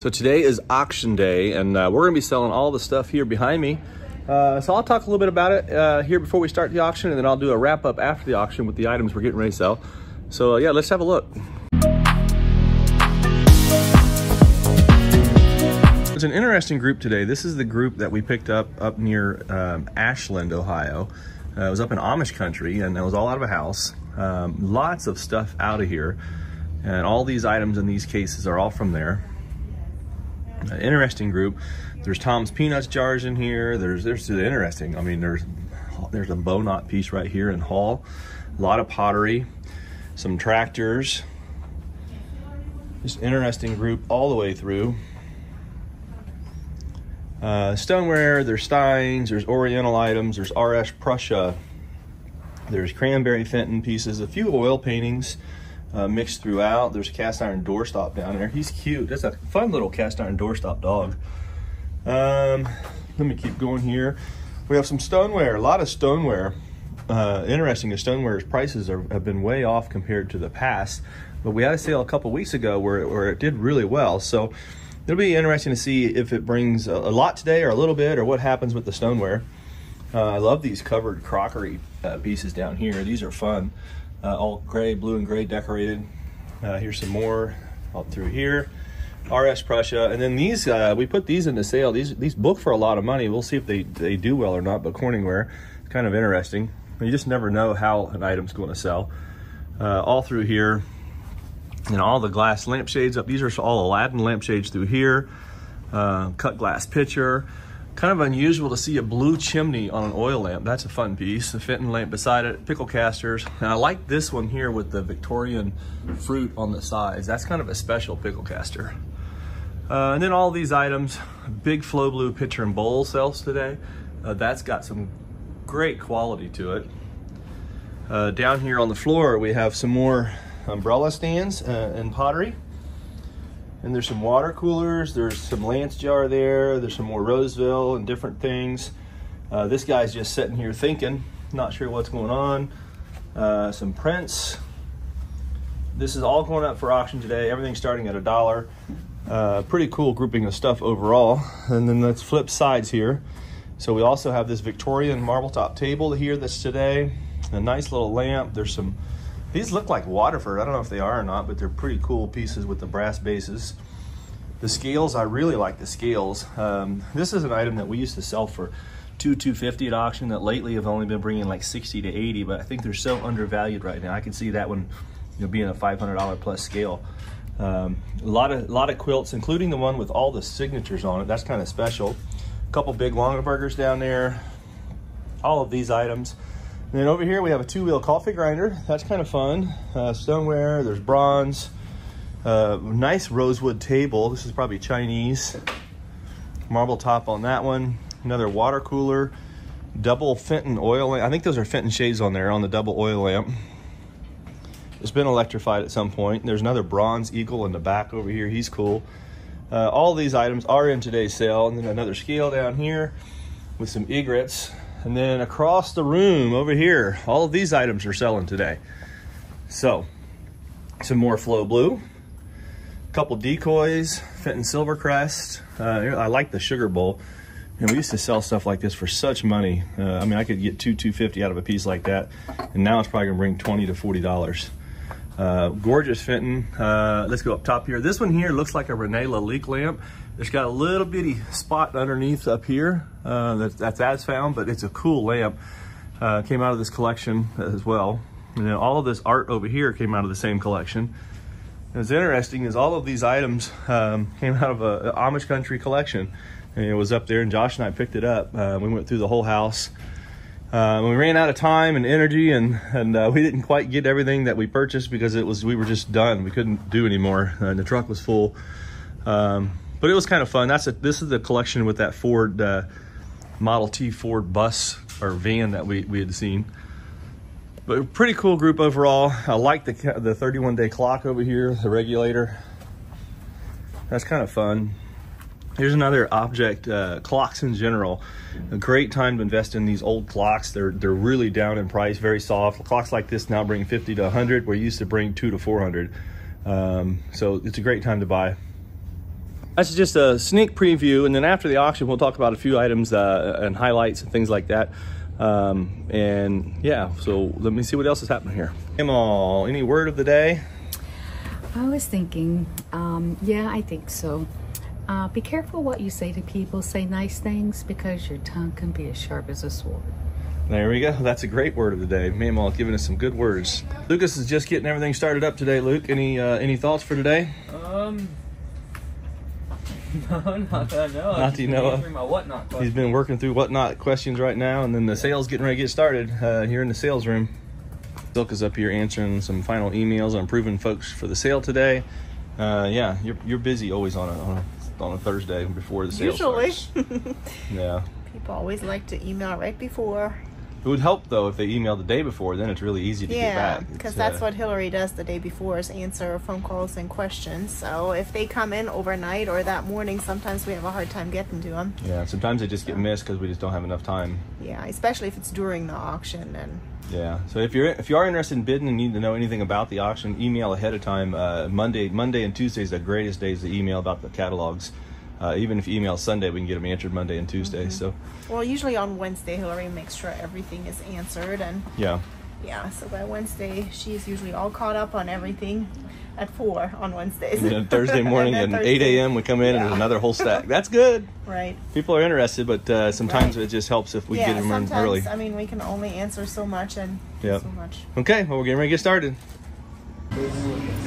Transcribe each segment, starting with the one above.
So today is auction day and uh, we're gonna be selling all the stuff here behind me. Uh, so I'll talk a little bit about it uh, here before we start the auction and then I'll do a wrap up after the auction with the items we're getting ready to sell. So uh, yeah, let's have a look. It's an interesting group today. This is the group that we picked up up near um, Ashland, Ohio. Uh, it was up in Amish country and it was all out of a house. Um, lots of stuff out of here. And all these items in these cases are all from there. Uh, interesting group. There's Tom's Peanuts jars in here. There's there's interesting. I mean, there's there's a bow knot piece right here in Hall. A lot of pottery, some tractors. Just interesting group all the way through. Uh, stoneware, there's Steins, there's Oriental items, there's RS Prussia, there's cranberry Fenton pieces, a few oil paintings, uh, mixed throughout. There's a cast iron doorstop down there. He's cute. That's a fun little cast iron doorstop dog. Um, let me keep going here. We have some stoneware, a lot of stoneware. Uh, interesting, the stoneware's prices are, have been way off compared to the past, but we had a sale a couple weeks ago where, where it did really well. So it'll be interesting to see if it brings a, a lot today or a little bit or what happens with the stoneware. Uh, I love these covered crockery uh, pieces down here. These are fun uh, all gray, blue and gray decorated. Uh, here's some more up through here. RS Prussia, and then these uh, we put these into sale. These these book for a lot of money. We'll see if they they do well or not. But Corningware, kind of interesting. You just never know how an item's going to sell. Uh, all through here, and all the glass lampshades up. These are all Aladdin lampshades through here. Uh, cut glass pitcher. Kind of unusual to see a blue chimney on an oil lamp. That's a fun piece. The Fenton lamp beside it, pickle casters. And I like this one here with the Victorian fruit on the sides. That's kind of a special pickle caster. Uh, and then all these items, big flow blue pitcher and bowl sells today. Uh, that's got some great quality to it. Uh, down here on the floor, we have some more umbrella stands uh, and pottery. And there's some water coolers. There's some Lance jar there. There's some more Roseville and different things. Uh, this guy's just sitting here thinking, not sure what's going on. Uh, some prints. This is all going up for auction today. Everything's starting at a dollar. Uh, pretty cool grouping of stuff overall. And then let's flip sides here. So we also have this Victorian marble top table here that's today. A nice little lamp. There's some these look like Waterford. I don't know if they are or not, but they're pretty cool pieces with the brass bases. The scales, I really like the scales. Um, this is an item that we used to sell for two 250 at auction that lately have only been bringing like 60 to 80, but I think they're so undervalued right now. I can see that one you know, being a $500 plus scale. Um, a lot of lot of quilts, including the one with all the signatures on it. That's kind of special. A couple big Longabergers down there. All of these items. And then over here we have a two-wheel coffee grinder. That's kind of fun. Uh, stoneware, there's bronze. Uh, nice rosewood table. This is probably Chinese. Marble top on that one. Another water cooler. Double Fenton oil lamp. I think those are Fenton shades on there on the double oil lamp. It's been electrified at some point. There's another bronze eagle in the back over here. He's cool. Uh, all these items are in today's sale. And then another scale down here with some egrets. And then across the room over here, all of these items are selling today. So, some more Flow Blue, a couple decoys, Fenton Silvercrest. Uh, I like the sugar bowl. And we used to sell stuff like this for such money. Uh, I mean, I could get two 250 out of a piece like that. And now it's probably gonna bring 20 to $40. Uh, gorgeous Fenton. Uh, let's go up top here. This one here looks like a Rene Lalique lamp. It's got a little bitty spot underneath up here uh, that, that's as found, but it's a cool lamp. Uh, came out of this collection as well. And then all of this art over here came out of the same collection. And what's interesting is all of these items um, came out of a, a, Amish country collection. And it was up there and Josh and I picked it up. Uh, we went through the whole house. Uh, we ran out of time and energy and, and uh, we didn't quite get everything that we purchased because it was we were just done. We couldn't do anymore. Uh, the truck was full. Um, but it was kind of fun. That's a, this is the collection with that Ford uh, Model T Ford bus or van that we, we had seen. But pretty cool group overall. I like the, the 31 day clock over here, the regulator. That's kind of fun. Here's another object, uh, clocks in general. A great time to invest in these old clocks. They're they're really down in price, very soft. Clocks like this now bring 50 to 100, where you used to bring two to 400. Um, so it's a great time to buy. That's just a sneak preview. And then after the auction, we'll talk about a few items uh, and highlights and things like that. Um, and yeah, so let me see what else is happening here. Emma, any word of the day? I was thinking, um, yeah, I think so. Uh, be careful what you say to people. Say nice things because your tongue can be as sharp as a sword. There we go. That's a great word of the day. Mamaw giving us some good words. Lucas is just getting everything started up today. Luke, any uh, any thoughts for today? Um, no, not that I know. Not that you know of. My whatnot He's question. been working through whatnot questions right now, and then the sales getting ready to get started uh, here in the sales room. Silk is up here answering some final emails on approving folks for the sale today. Uh, yeah, you're, you're busy always on a, on a on a Thursday before the sale Usually. Yeah. People always like to email right before. It would help though if they emailed the day before. Then it's really easy to get Yeah, back. because that's uh, what Hillary does the day before is answer phone calls and questions. So if they come in overnight or that morning, sometimes we have a hard time getting to them. Yeah, sometimes they just get missed because we just don't have enough time. Yeah, especially if it's during the auction and Yeah. So if you're if you are interested in bidding and need to know anything about the auction, email ahead of time. Uh, Monday, Monday and Tuesday is the greatest days to email about the catalogs. Uh, even if you email Sunday, we can get them answered Monday and Tuesday. Mm-hmm. So well, usually on Wednesday, Hillary makes sure everything is answered and yeah. yeah. So by Wednesday, she's usually all caught up on everything at four on Wednesdays. And then Thursday morning And at then 8 a.m. we come in and Yeah. there's another whole stack. That's good. Right. People are interested, but uh, sometimes Right. it just helps if we yeah, get them in early. I mean we can only answer so much and Yep. so much. Okay, well, we're getting ready to get started.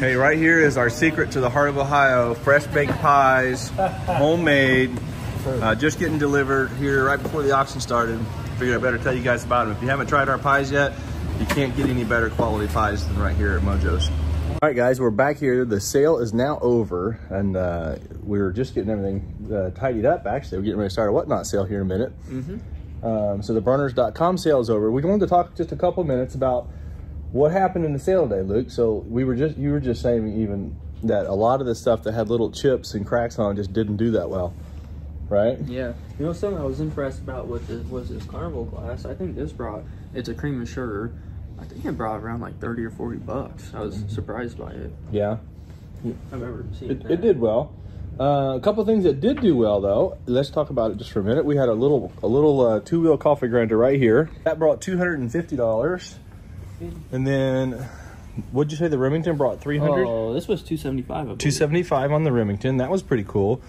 Hey, right here is our secret to the heart of Ohio. Fresh baked pies, homemade, uh, just getting delivered here right before the auction started. Figured I better tell you guys about them. If you haven't tried our pies yet, you can't get any better quality pies than right here at Mojo's. All right, guys, we're back here. The sale is now over, and uh, we are just getting everything uh, tidied up. Actually, we're getting ready to start a whatnot sale here in a minute. Um, so the berners.com sale is over. We wanted to talk just a couple minutes about what happened in the sale today, Luke. So we were just you were just saying even that a lot of the stuff that had little chips and cracks on just didn't do that well, right? Yeah, you know something I was impressed about with this was this carnival glass. I think this brought it's a cream and sugar. I think it brought around like thirty or forty bucks. I was surprised by it. Yeah, I've ever seen it, that. it did well. Uh, a couple things that did do well though. Let's talk about it just for a minute. We had a little a little uh, two wheel coffee grinder right here that brought two hundred and fifty dollars, and then what'd you say the Remington brought three hundred? Oh, this was two seventy five. 275 on the Remington. That was pretty cool.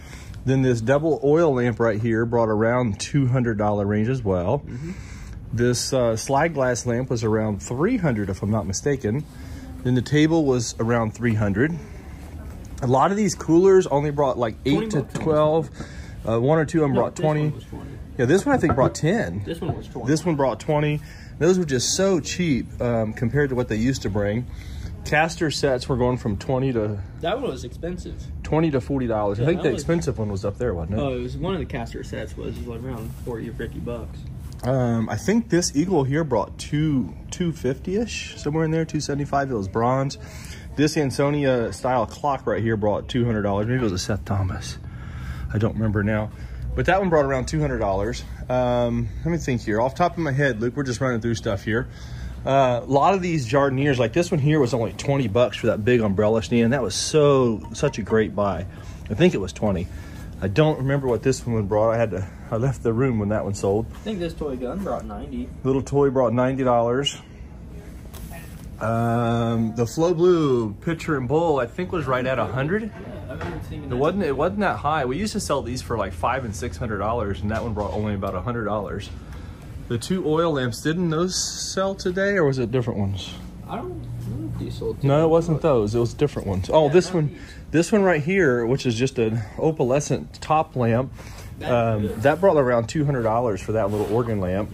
Then this double oil lamp right here brought around $200 range as well. This uh, slide glass lamp was around 300 if I'm not mistaken. Then the table was around 300. A lot of these coolers only brought like 8 to 12. Uh, one or two of them brought 20. 20. Yeah, this one I think brought 10. This one was twenty. This one brought 20. Those were just so cheap um, compared to what they used to bring. Caster sets were going from 20 to that one was expensive. 20 to 40 dollars. I think the was- expensive one was up there, wasn't it? Oh, it was one of the caster sets was like around forty or fifty bucks. Um, I think this Eagle here brought two 250 ish somewhere in there, 275. It was bronze. This Ansonia style clock right here brought 200 dollars. Maybe it was a Seth Thomas. I don't remember now. But that one brought around $200. Um, let me think here. Off top of my head, Luke, we're just running through stuff here. Uh, a lot of these jardinieres, like this one here, was only 20 bucks for that big umbrella stand. And that was so such a great buy. I think it was 20. I don't remember what this one brought. I had to. I left the room when that one sold. I think this toy gun brought ninety. Little toy brought ninety dollars. Um, the Flow Blue pitcher and bowl, I think, was right at a hundred. Yeah, I've never seen It wasn't. It wasn't that high. We used to sell these for like five and six hundred dollars, and that one brought only about a hundred dollars. The two oil lamps didn't those sell today, or was it different ones? I don't know if these sold. No, it wasn't those. It was different ones. Oh, this one, this one right here, which is just an opalescent top lamp. Um, that brought around two hundred dollars for that little organ lamp.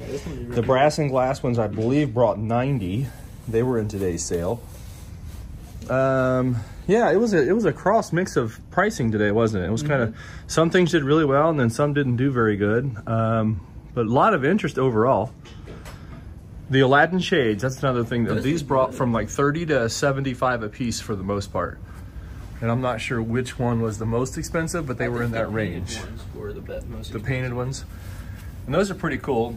The brass and glass ones, I believe, brought ninety. They were in today's sale. Um, yeah, it was a it was a cross mix of pricing today, wasn't it? It was kind of some things did really well, and then some didn't do very good. Um, but a lot of interest overall. The Aladdin shades, that's another thing. That these brought from like 30 to 75 a piece for the most part. And I'm not sure which one was the most expensive, but they I were in that the range the most the painted ones. And those are pretty cool.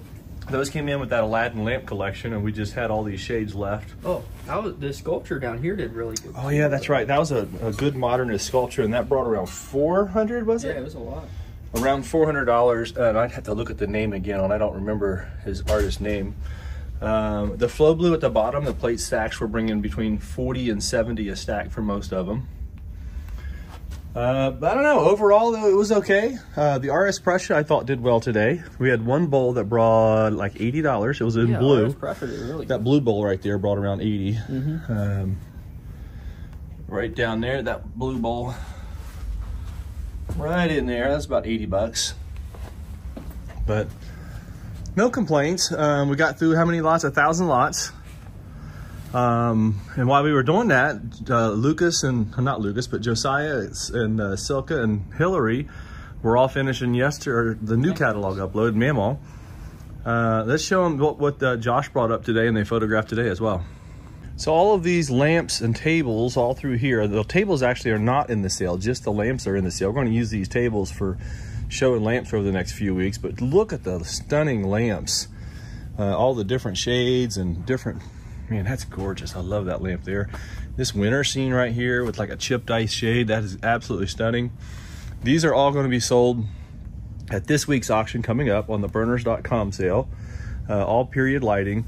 Those came in with that Aladdin lamp collection, and we just had all these shades left. Oh, that was the sculpture down here did really good. Oh yeah, that's right. That was a, a good modernist sculpture, and that brought around four hundred. Was it? Yeah, it? it was a lot. around four hundred dollars. And I'd have to look at the name again, and I don't remember his artist name. Um, the flow blue at the bottom, the plate stacks were bringing between forty and seventy a stack for most of them. Uh, but I don't know. Overall, though, it was okay. Uh, the RS Prussia I thought did well today. We had one bowl that brought like eighty dollars. It was in yeah, blue. RS Prussia did really That good. blue bowl right there brought around 80. Mm-hmm. Um, right down there, that blue bowl. Right in there, that's about 80 bucks. But no complaints. Um, we got through how many lots? A thousand lots. Um, and while we were doing that, uh, Lucas and not Lucas, but Josiah and uh, Silka and Hillary were all finishing yesterday the new catalog upload, Mamaw. Uh, let's show them what, what uh, Josh brought up today and they photographed today as well. So all of these lamps and tables all through here, the tables actually are not in the sale, just the lamps are in the sale. We're going to use these tables for showing lamps over the next few weeks, but look at the stunning lamps. Uh, all the different shades and different, man, that's gorgeous. I love that lamp there. This winter scene right here with like a chipped ice shade, that is absolutely stunning. These are all going to be sold at this week's auction coming up on the berners.com sale, uh, all period lighting.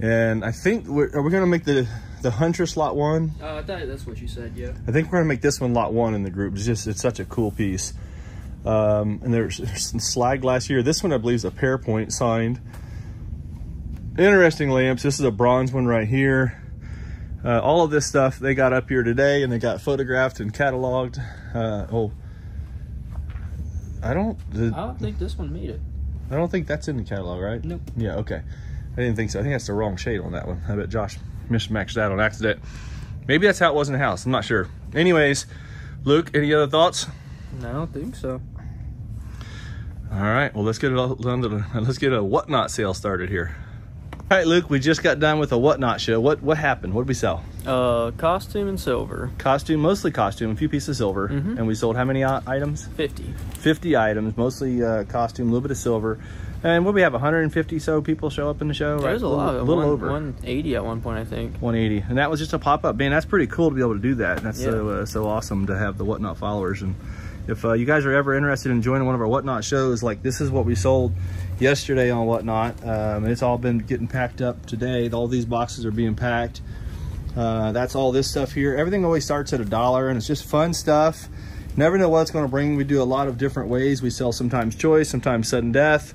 And I think we're, are we going to make the the Huntress lot one? Uh, I thought that's what you said. Yeah. I think we're going to make this one lot one in the group. It's just it's such a cool piece. Um, and there's, there's some slag glass here. This one I believe is a Pairpoint signed. Interesting lamps. This is a bronze one right here. Uh, all of this stuff they got up here today and they got photographed and cataloged. Uh, oh, I don't. The, I don't think this one made it. I don't think that's in the catalog, right? Nope. Yeah, okay. I didn't think so. I think that's the wrong shade on that one. I bet Josh mismatched that on accident. Maybe that's how it was in the house. I'm not sure. Anyways, Luke, any other thoughts? No, I don't think so. All right, well, let's get it all done. To, let's get a whatnot sale started here. All right, Luke, we just got done with a whatnot show. What what happened? What did we sell? Uh, costume and silver, Costume, mostly costume, a few pieces of silver, Mhm. and we sold how many uh, items? fifty. 50 items, mostly uh, costume, a little bit of silver. And what we have? 150 so people show up in the show, right? There's a lot. A little one, over. one eighty at one point, I think. 180 and that was just a pop-up man that's pretty cool to be able to do that that's Yeah. so uh, so awesome to have the whatnot followers and if uh, you guys are ever interested in joining one of our whatnot shows like this is what we sold yesterday on whatnot. Um, it's all been getting packed up today. All these boxes are being packed. Uh, that's all this stuff here. Everything always starts at a dollar and it's just fun stuff. Never know what it's going to bring. We do a lot of different ways. We sell sometimes choice sometimes sudden death.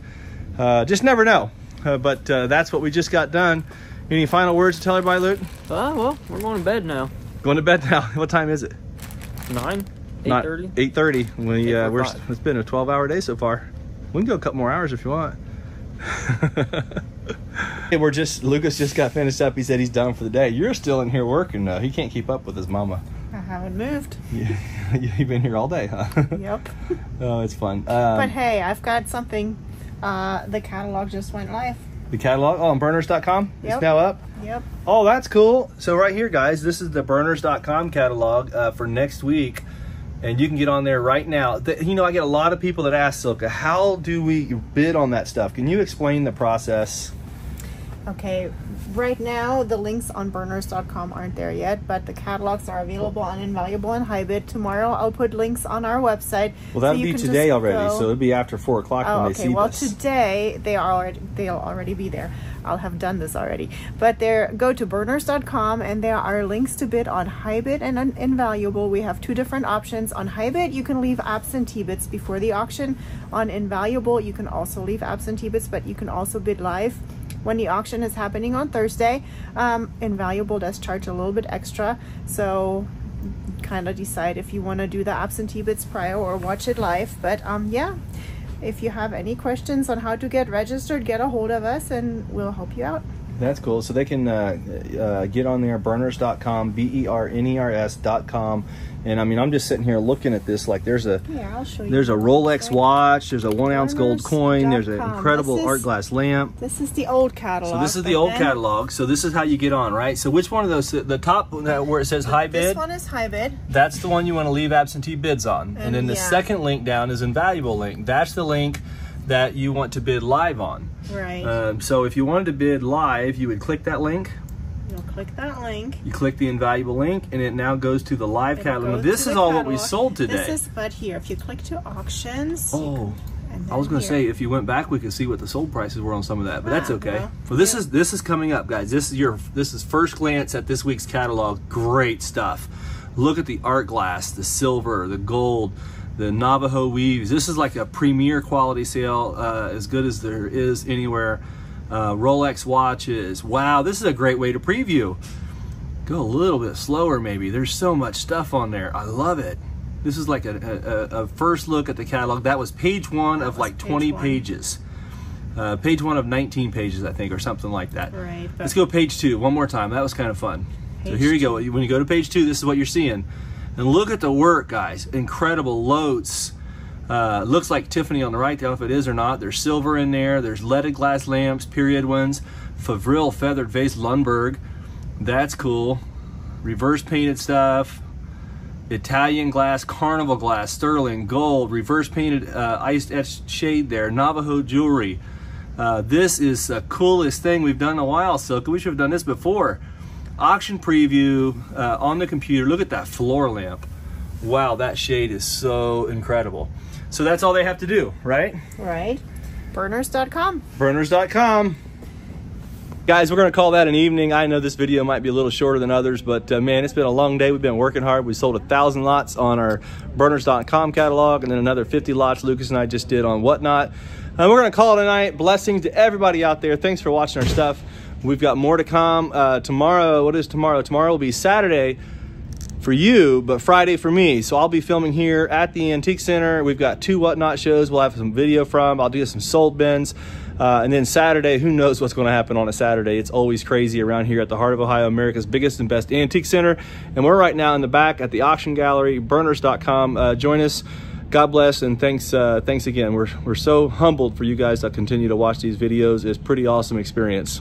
Uh, just never know. Uh, but uh, that's what we just got done. Any final words to tell everybody luke? Ah, well, we're going to bed now. Going to bed now. What time is it? Nine, Not- thirty. 8.30. We, uh, we're, it's been a 12-hour day so far. We can go a couple more hours if you want. hey, we're just, Lucas just got finished up. He said he's done for the day. You're still in here working. though. he can't keep up with his mama. I haven't moved. Yeah, You've been here all day, huh? Yep. oh, it's fun. but Um, hey, I've got something. Uh, the catalog just went live. the catalog, oh, on berners.com, it's now up. Yep. Oh, that's cool. So right here, guys, this is the berners.com catalog uh, for next week. And you can get on there right now. You know, I get a lot of people that ask, Silka, how do we bid on that stuff? Can you explain the process? Okay, right now the links on berners.com aren't there yet, but the catalogs are available on Invaluable and HiBid. Tomorrow I'll put links on our website. Well, that'll so be today already, go- so it'll be after 4 o'clock Oh, when they okay. see Well, this. today they are already they'll already be there. I'll have done this already. But there, go to berners.com and there are links to bid on HiBid and on Invaluable. We have two different options. On HiBid, you can leave absentee bids before the auction. On Invaluable, you can also leave absentee bids, but you can also bid live when the auction is happening on Thursday. Um, Invaluable does charge a little bit extra, so kind of decide if you want to do the absentee bids prior or watch it live. But um, yeah, if you have any questions on how to get registered, get a hold of us and we'll help you out. That's cool. So they can uh, uh, get on there, berners.com, B E R N E R S.com. And I mean, I'm just sitting here looking at this like there's a Yeah, I'll show you. there's a Rolex watch, there's a one ounce gold coin, there's an incredible is- art glass lamp. This is the old catalog. So this is the old then catalog. So this is how you get on, right? So which one of those? The top where it says HiBid. This one is HiBid. That's the one you want to leave absentee bids on. And, And then the yeah. second link down is invaluable link. That's the link that you want to bid live on. Right. Um, so if you wanted to bid live, you would click that link. You'll click that link. You click the invaluable link, and it now goes to the live It'll catalog. Now, this is all what we sold today. This is, but here, if you click to auctions. oh, I was going to say if you went back, we could see what the sold prices were on some of that, but that's Ah, okay. well, well, this yeah. is this is coming up, guys. This is your this is first glance at this week's catalog. Great stuff. Look at the art glass, the silver, the gold, the Navajo weaves. This is like a premier quality sale, uh, as good as there is anywhere. Uh, Rolex watches. Wow, this is a great way to preview. Go a little bit slower, maybe. There's so much stuff on there. I love it. This is like a, a, a first look at the catalog. That was page one of like page 20 one. pages. Uh, page one of 19 pages, I think, or something like that. Right, Let's go page two one more time. That was kind of fun. so here you go. When you go to page two, this is what you're seeing. And look at the work, guys. Incredible loads. Uh, looks like Tiffany on the right. Don't know if it is or not. There's silver in there. There's leaded glass lamps, period ones. Favrile feathered vase Lundberg. That's cool. Reverse painted stuff. Italian glass, carnival glass, sterling, gold, reverse painted uh, iced etched shade there, Navajo jewelry. Uh, this is the coolest thing we've done in a while, Silk. We should have done this before. Auction preview uh, on the computer. Look at that floor lamp. Wow, that shade is so incredible. So that's all they have to do, right? Right. Berners.com. berners.com. Guys, we're going to call that an evening. I know this video might be a little shorter than others, but uh, man, it's been a long day. We've been working hard. We sold a thousand lots on our berners.com catalog and then another 50 lots Lucas and I just did on Whatnot. And we're going to call it a night. Blessings to everybody out there. Thanks for watching our stuff. We've got more to come. Uh, tomorrow, what is tomorrow? Tomorrow will be Saturday for you, but Friday for me. So I'll be filming here at the Antique Center. We've got two Whatnot shows we'll have some video from. I'll do some sold bins. Uh, and then Saturday, who knows what's going to happen on a Saturday? It's always crazy around here at the heart of Ohio, America's biggest and best antique center. And we're right now in the back at the auction gallery, berners.com. Uh, join us. God bless and thanks uh, thanks again. We're, we're so humbled for you guys that continue to watch these videos. It's pretty awesome experience.